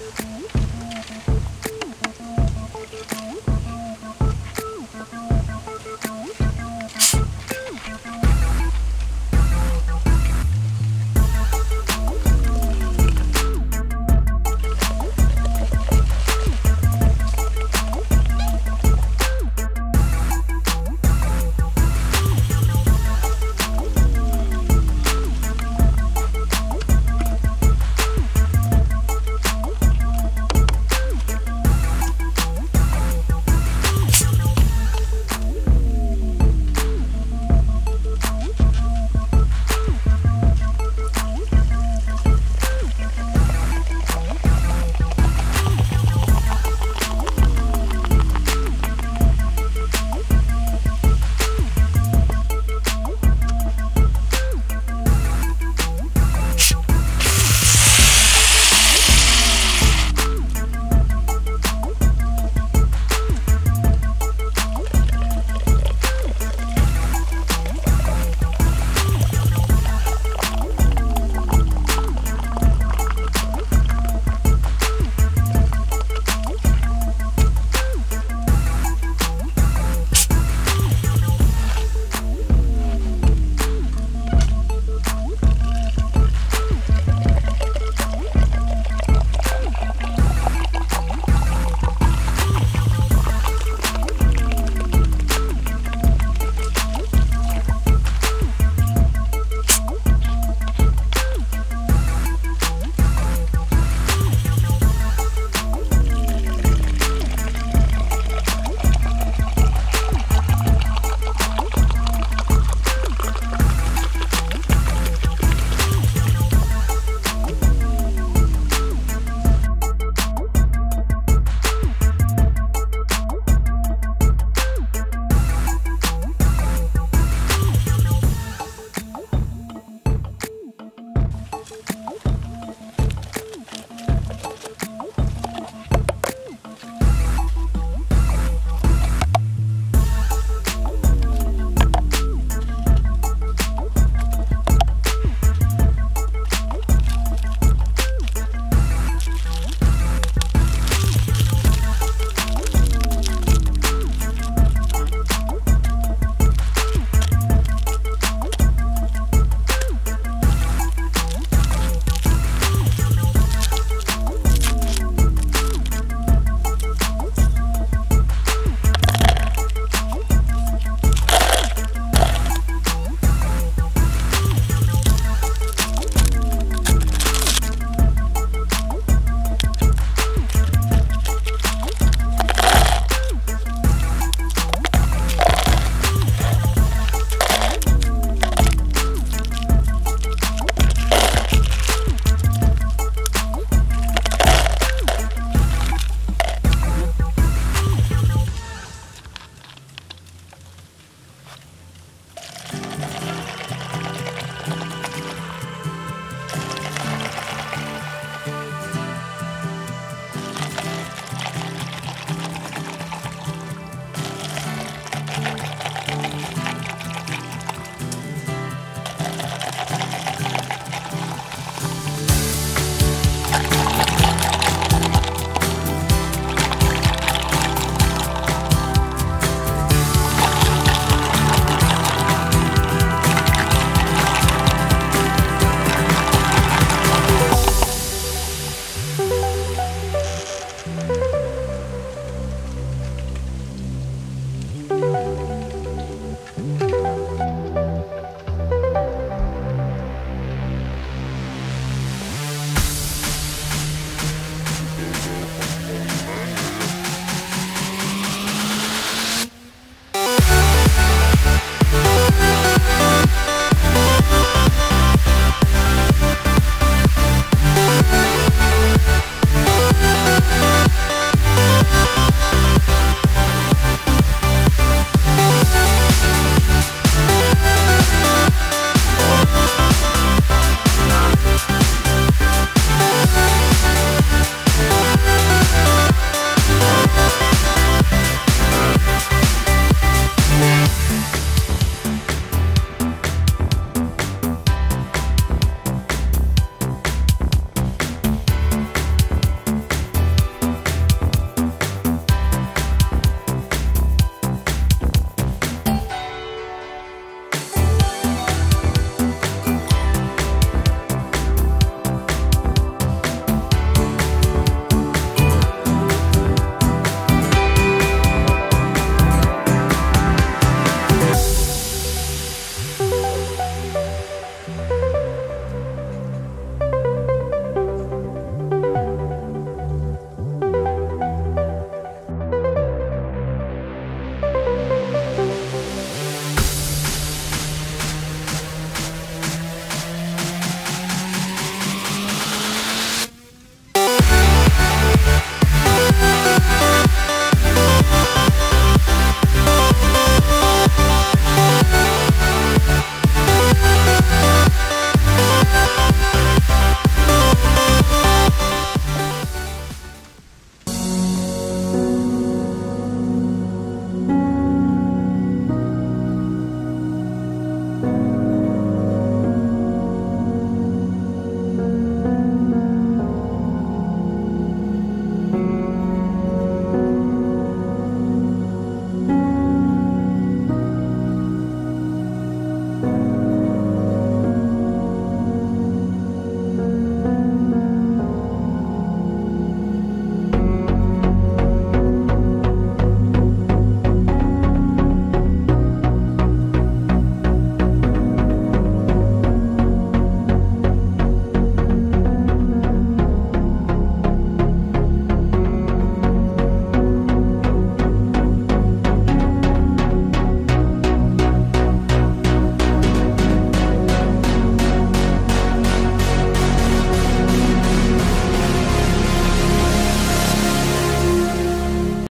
Mm-hmm.